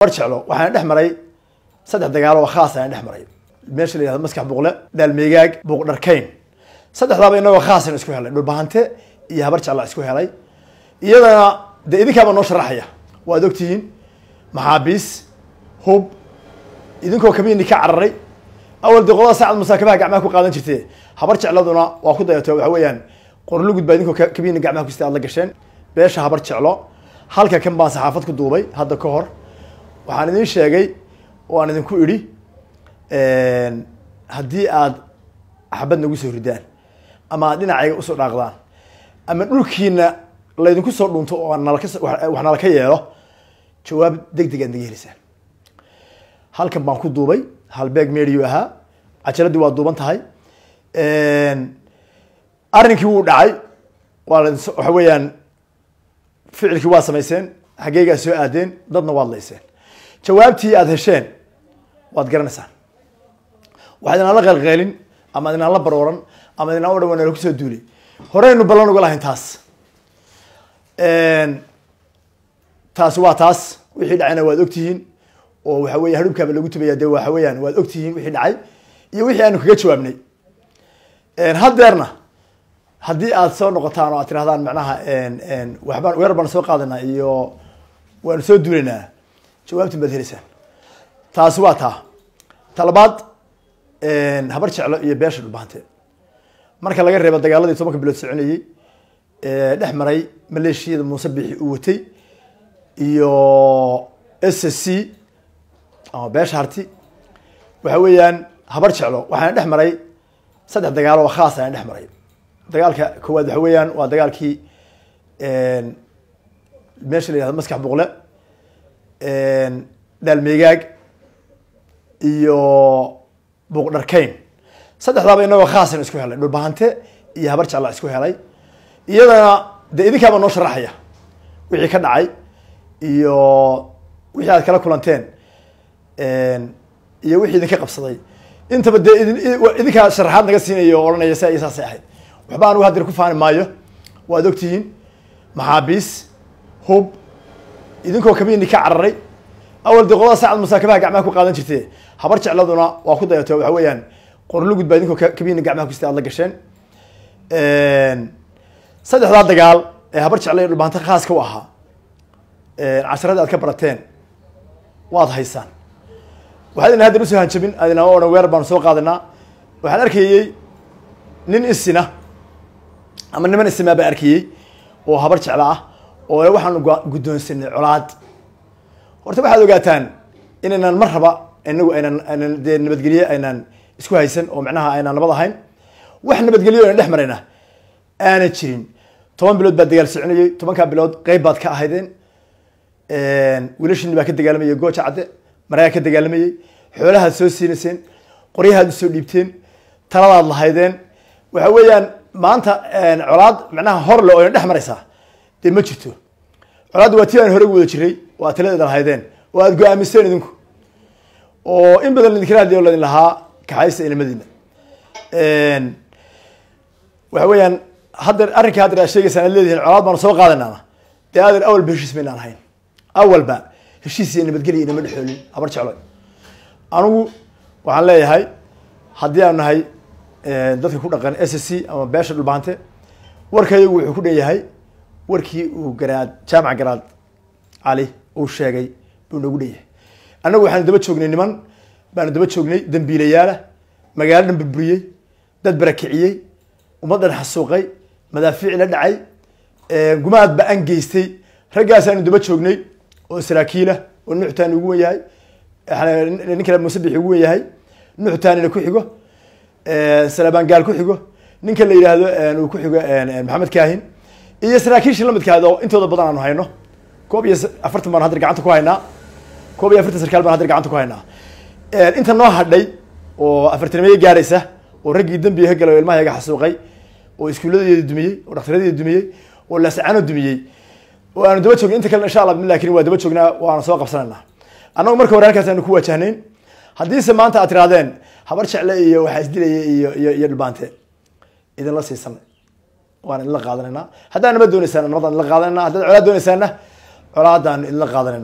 war jeclo waxaan dhex maray saddex dagaalo oo khaas aan dhex maray. Meesha la yihahdo maskax buuqle dhaalmeegaag buuq saddexdaaba inagoo khaasan isku helay dhulbahante iyo habar jecla isku helay. Iyadana dee idinkaaba noo sharaxaya? Waad ogtihiin maxaabiis hub idinkoo kabiini ka cararay. Awal dee qolada saacad musaakabaha gacmaha ku qaadan jirte habar jecladuna waa ku dayato waxa weeyaan qorlugud baa idinkoo kabiini gacmaha ku sita aad la gasheen. Beesha habar jeclo halka kan baan saxaafad ku duubay hadda ka hor waxaan idin sheegay oo aan idinku idhi haddii aad xabad nagu soo ridaan ama aad dhinacayga u soo dhaaqdaan ama dhulkiina laydinku soo dhunto oo nalaka wax nala ka yeelo jawaab deg deg aad naga helisaa. Halkan baan ku duubay halbeeg medio ahaa cajaladii waa duuban tahay arrinkii wuu dhacay waa waxa weeyaan ficilkii waad samayseen xageegaa soo aadeen dadna waad layseen jawaabtii aad hesheen waad garanaysaan. Waxaad inaan la qalqeelin ama inaan la barooran ama inaan o dhan waa nala ku soo duulay horeynu ballan uga lahayn taas. Taasi waa taas. Wixii dhacayna waad ogtihiin oo waxa weya hadhubkaaba lagu tubaya de waxa weeyaan waad ogtihiin wixii dhacay iyo wixii aanu kaga jawaabnay. Haddeerna haddii aad soo noqotaan oo aad tirahdaan macnaha waxbaan weerar baan soo qaadanaa iyo waanu soo duulaynaa jawaabtin baad heleysaan taasi waa taa. Talabaad habar jeclo iyo beesha dhulbahante marka laga reebo dagaaladii tobanka bilood soconayey dhex maray maleeshiyada muuse bixi uu watay iyo s s c ama beesha harti. Waxa weeyaan habar jeclo waxaan dhex maray saddex dagaalo oo khaas aan dhex maray. Dagaalka koowaad waxa weeyaan waa dagaalkii meesha la yihahdo maskax buuqle dhaalmeegaag iyo buuq dharkayn saddexdaaba inagoo khaasan isku helay. Dhulbahante iyo habar jecla isku helay. Iyadana dee idinkaaba noo sharaxaya. Wixii ka dhacay iyo wixii aad kala kulanteen. Iyo wixii idinka qabsaday. Intaba dee idinkaa sharaxaad naga siinayo o odhanaya sa iyo saasay ahayd. Waxba anugu haddar ku faani maayo. Waad ogtihiin. Maxaabiis hub idinkoo kabiini ka cararay awal dee qolada saacad musaakabaha gacmaha ku qaadan jirte habar jecladuna waa ku dayato waxa weeyaan qorlugud baa idinkoo kabiini gacmaha ku sita aad la gasheen. Saddexdaa dagaal ee habar jecla iyo dhulbaanta khaaska u ahaa. Casharadii aad ka barateen waad haysaan. Waxaad ina haddan u soo hanjabin adina o weerar baanu soo qaadanaa waxaan arkayey nin isina ama niman isimaa baan arkayey oo habar jecla ah oo waxaanu guddoonsanay colaad. Horta waxaad ogaataan inaynaan mar raba inagu aynan aynan dee aynaan isku haysan oo macnaha aynaan nabad ahayn. Wax nabadgelyo aynan dhex marayna. Aanan jirin. Toban bilood baa dagaal soconayey tobankaa bilood qeyb baad ka ahaydeen. Wiilashini baa ka dagaalamayay gooja cadde marayaa ka dagaalamayey xoolahaad soo siinayseen qoryahaad u soo dhiibteen taladaad lahaydeen. Waxa weeyaan maanta colaad macnaha horle oo dhex maraysaa dee ma jirto? Colaadda waa aan hore wada jiray oo aad taladeeda lahaydeen oo aad go'aamiseen idinku. Oo in badan idinkala hadliyo ladin lahaa kaxaysta inamadiina waxa weeyaan haddeer arrinkai haddeer aad sheegaysaan aad leedihiin colaad baanu soo qaadanaana dee adeer awalba heshiis maynaan ahayn awalba heshiis iyo inama dhexoolin habar jeclo anigu waxaan leeyahay haddii aanu nahay dadka ku dhaqan s c ama beesha dhulbaante warkayagu wuxuu ku dhan yahay warkii uu garaad jaamac garaad cali uu sheegay buu noogu dhan yahay annagu waxaanu daba joognay niman baanu daba joognay dambiilayaala magaalo dhan burburiyey dad barakiciyey ummad dhan xasuuqay madaafiic la dhacay gumaad ba an geystay. Raggaasaanu daba joognay oo saraakiila oo nuuxtaan ugu wen yahay nin kale musabix ugu wen yahay nuuxtaanina ku xigo salabangaal ku xigo ninka la yidhaahdo uu ku xigo maxamed kaahin iyo saraakiishii lamidkaad oo intooda badan aanu hayno. Koob iyo afartan baan haddar gacanta ku haynaa. Koob iyo afartan sarkaal baan haddar gacanta ku haynaa. Inta noo hadhay oo afartanimeye gaaraysa oo raggii dembiga ka galay oo ilmaha yaga xasuuqay oo iskuulladeeda dumiyey oo dhaktaradeeda dumiyey oo laasacano dumiyey oo aanu daba joogna inta kalena insha allah karim waa daba joognaa waana soo qabsanayna annagu marka hore halkaas aanu ku wajahnayn haddiise maanta aad tirahdeen habar jecle iyo waxaa isdilaya iyo iyo iyo dhulbaante idinla siisanay waan idinla qaadanayna haddaad nabad dooneysaan nabadaan idinla qaadanayna haddaad colaad dooneysaanna colaadaan idinla qaadanayna